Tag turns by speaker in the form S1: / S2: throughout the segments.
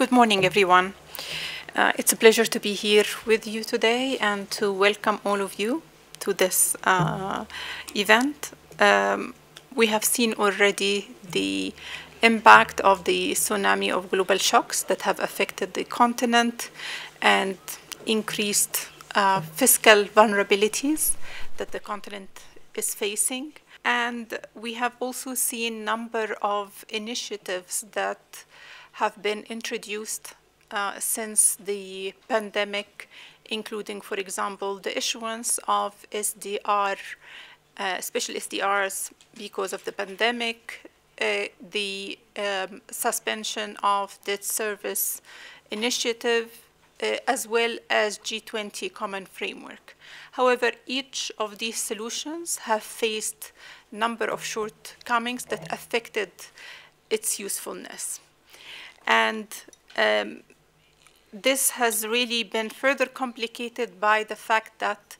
S1: good morning, everyone. Uh, it's a pleasure to be here with you today and to welcome all of you to this uh, event. Um, we have seen already the impact of the tsunami of global shocks that have affected the continent and increased uh, fiscal vulnerabilities that the continent is facing. And we have also seen a number of initiatives that have been introduced uh, since the pandemic, including, for example, the issuance of SDR, uh, special SDRs because of the pandemic, uh, the um, suspension of debt service initiative, uh, as well as G20 common framework. However, each of these solutions have faced a number of shortcomings that affected its usefulness. And um, this has really been further complicated by the fact that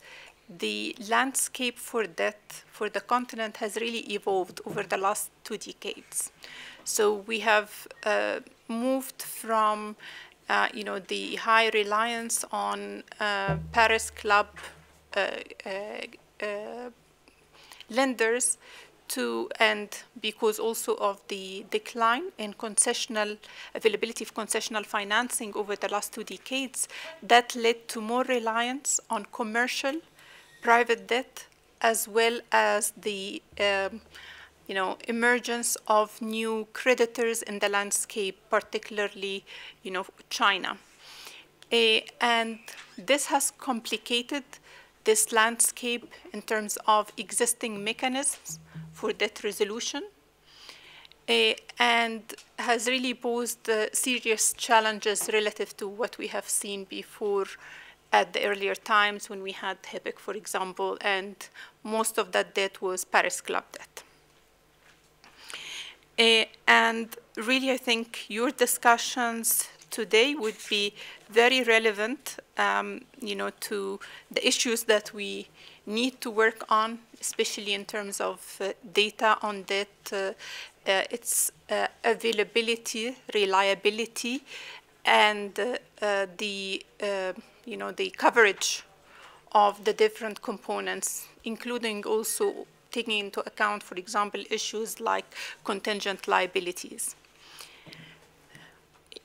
S1: the landscape for debt for the continent has really evolved over the last two decades. So we have uh, moved from uh, you know, the high reliance on uh, Paris Club uh, uh, uh, lenders to, and because also of the decline in concessional availability of concessional financing over the last two decades, that led to more reliance on commercial private debt as well as the um, you know, emergence of new creditors in the landscape, particularly, you know, China. Uh, and this has complicated this landscape in terms of existing mechanisms for debt resolution uh, and has really posed uh, serious challenges relative to what we have seen before at the earlier times when we had HIPC, for example, and most of that debt was Paris Club debt. Uh, and really, I think your discussions today would be very relevant, um, you know, to the issues that we need to work on, especially in terms of uh, data on debt, uh, uh its uh, availability, reliability, and the, you know, the coverage of the different components, including also taking into account, for example, issues like contingent liabilities.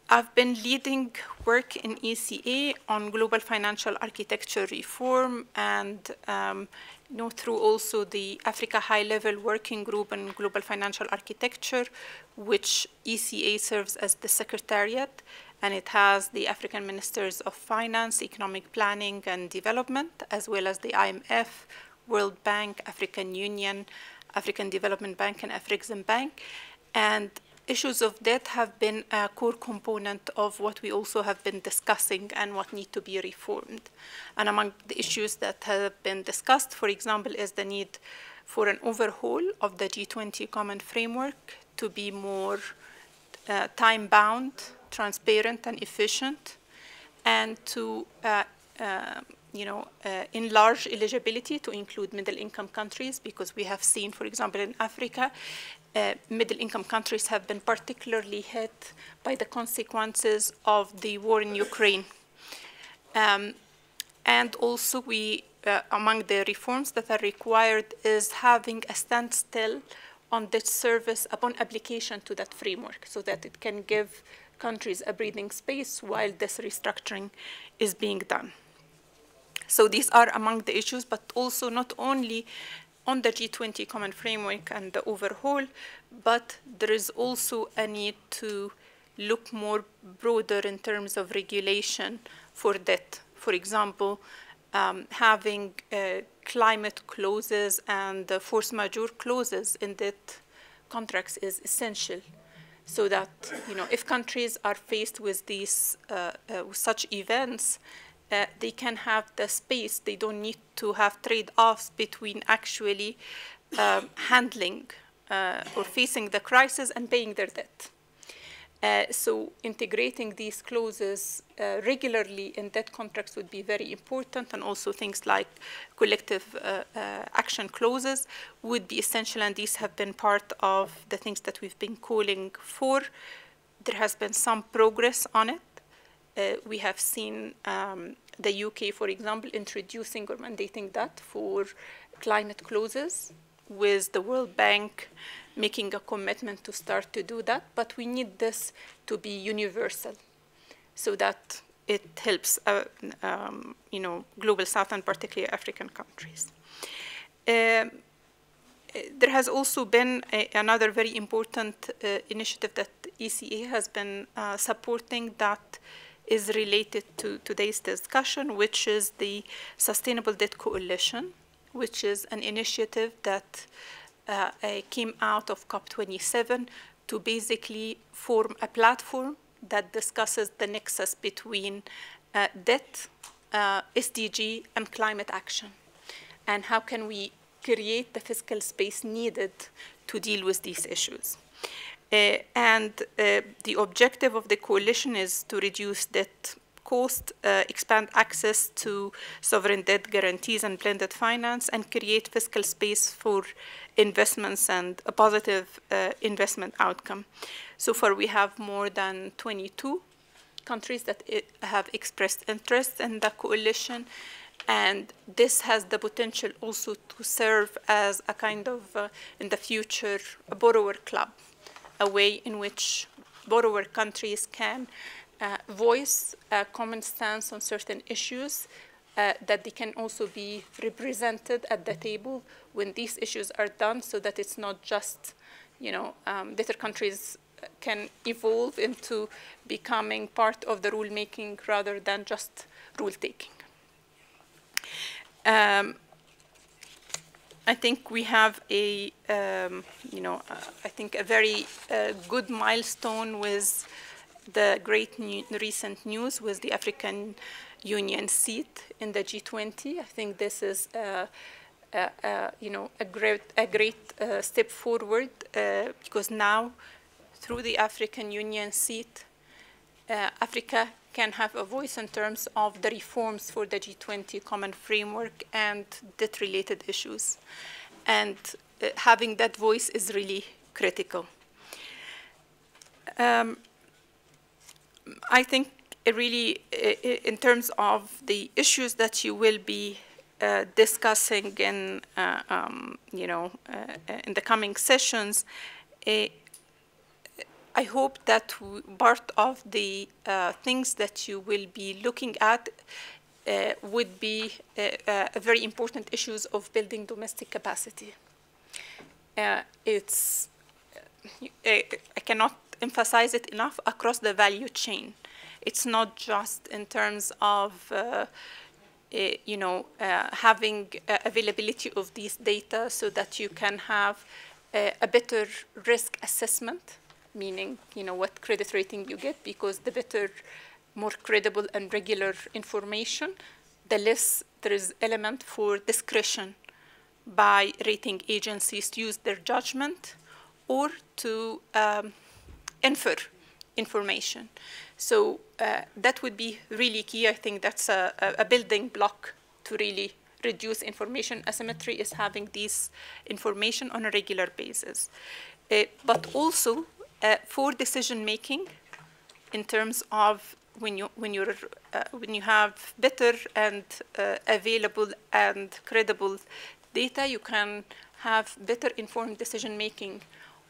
S1: I've been leading work in ECA on global financial architecture reform and um, you know, through also the Africa High Level Working Group on Global Financial Architecture, which ECA serves as the secretariat, and it has the African Ministers of Finance, Economic Planning and Development, as well as the IMF, World Bank, African Union, African Development Bank, and Afrexim Bank. And issues of debt have been a core component of what we also have been discussing and what need to be reformed. And among the issues that have been discussed, for example, is the need for an overhaul of the G20 common framework to be more uh, time-bound, transparent, and efficient, and to uh, uh, you know, uh, enlarge eligibility to include middle-income countries because we have seen, for example, in Africa, uh, middle-income countries have been particularly hit by the consequences of the war in Ukraine. Um, and also we, uh, among the reforms that are required is having a standstill on debt service upon application to that framework so that it can give countries a breathing space while this restructuring is being done. So these are among the issues, but also not only on the G20 common framework and the overhaul, but there is also a need to look more broader in terms of regulation for debt. For example, um, having uh, climate clauses and uh, force majeure clauses in debt contracts is essential so that you know if countries are faced with these uh, uh with such events uh, they can have the space. They don't need to have trade-offs between actually um, handling uh, or facing the crisis and paying their debt. Uh, so integrating these clauses uh, regularly in debt contracts would be very important and also things like collective uh, uh, action clauses would be essential and these have been part of the things that we've been calling for there has been some progress on it. Uh, we have seen um, the UK, for example, introducing or mandating that for climate clauses, with the World Bank making a commitment to start to do that. But we need this to be universal so that it helps, uh, um, you know, global South and particularly African countries. Um, there has also been a, another very important uh, initiative that ECA has been uh, supporting that is related to today's discussion, which is the Sustainable Debt Coalition, which is an initiative that uh, came out of COP27 to basically form a platform that discusses the nexus between uh, debt, uh, SDG, and climate action. And how can we create the fiscal space needed to deal with these issues. Uh, and uh, the objective of the coalition is to reduce debt cost, uh, expand access to sovereign debt guarantees and blended finance, and create fiscal space for investments and a positive uh, investment outcome. So far, we have more than 22 countries that have expressed interest in the coalition. And this has the potential also to serve as a kind of, uh, in the future, a borrower club, a way in which borrower countries can uh, voice a common stance on certain issues, uh, that they can also be represented at the table when these issues are done so that it's not just, you know, um, countries can evolve into becoming part of the rulemaking rather than just rule taking. Um, I think we have a, um, you know, uh, I think a very uh, good milestone with the great new recent news with the African Union seat in the G20. I think this is, uh, uh, uh, you know, a great, a great uh, step forward because now, through the African Union seat, Africa can have a voice in terms of the reforms for the G20 common framework and debt-related issues. And uh, having that voice is really critical. Um, I think really, in terms of the issues that you will be uh, discussing in, uh, um, you know, uh, in the coming sessions, I hope that part of the uh, things that you will be looking at uh, would be uh, uh very important issues of building domestic capacity. Uh, it's, uh, I cannot emphasize it enough across the value chain. It's not just in terms of you know, having availability of these data so that you can have a better risk assessment meaning you know what credit rating you get because the better more credible and regular information the less there is element for discretion by rating agencies to use their judgment or to um, infer information. So uh, that would be really key. I think that's a, a, building block to really reduce information asymmetry is having these information on a regular basis. Uh, but also uh, for decision making in terms of when you when you're uh, when you have better and uh, available and credible data, you can have better informed decision making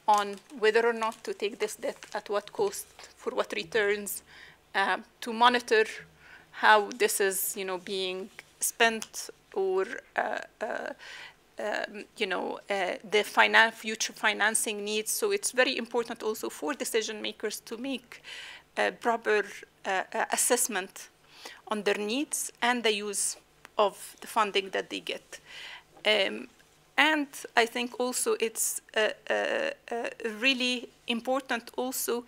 S1: on whether or not to take this debt at what cost, for what returns, uh, to monitor how this is you know being spent or uh, uh, um, you know, uh, the finan future financing needs. So it's very important also for decision makers to make a proper uh, uh, assessment on their needs and the use of the funding that they get. Um, and I think also it's uh, uh, uh, really important also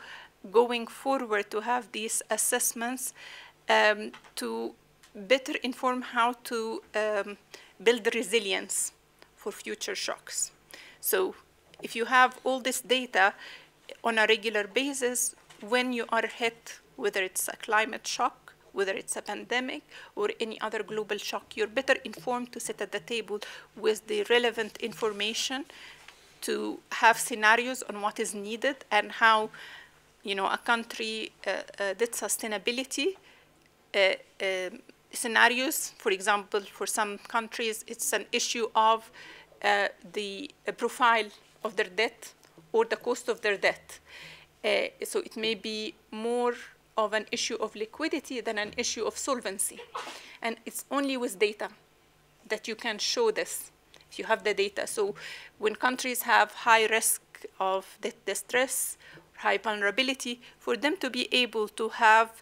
S1: going forward to have these assessments um, to better inform how to um, build resilience for future shocks. So if you have all this data on a regular basis, when you are hit, whether it's a climate shock, whether it's a pandemic or any other global shock, you're better informed to sit at the table with the relevant information to have scenarios on what is needed and how you know, a country uh, uh, debt sustainability uh, um, scenarios. For example, for some countries, it's an issue of uh, the uh, profile of their debt or the cost of their debt. Uh, so it may be more of an issue of liquidity than an issue of solvency. And it's only with data that you can show this, if you have the data. So when countries have high risk of debt distress, high vulnerability, for them to be able to have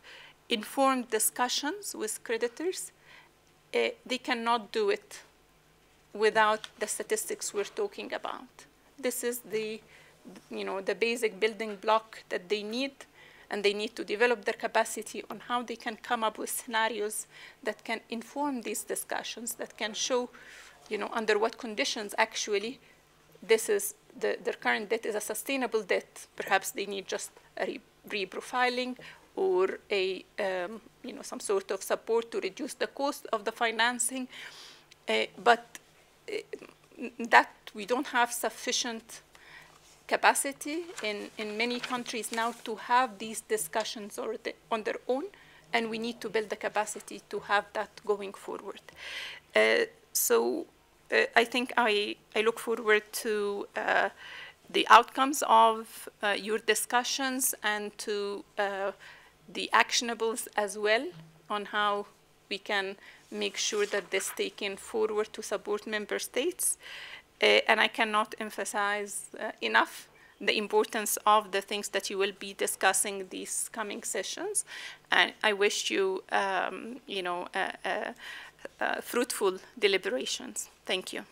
S1: informed discussions with creditors, uh, they cannot do it without the statistics we're talking about. This is the, you know, the basic building block that they need, and they need to develop their capacity on how they can come up with scenarios that can inform these discussions, that can show, you know, under what conditions actually this is the, their current debt is a sustainable debt. Perhaps they need just a reprofiling or a, um, you know, some sort of support to reduce the cost of the financing. Uh, but uh, that we don't have sufficient capacity in, in many countries now to have these discussions the, on their own, and we need to build the capacity to have that going forward. Uh, so uh, I think I, I look forward to uh, the outcomes of uh, your discussions and to the actionables as well on how we can make sure that this taken forward to support member states. Uh, and I cannot emphasize uh, enough the importance of the things that you will be discussing these coming sessions. And I wish you, um, you know, uh, fruitful deliberations. Thank you.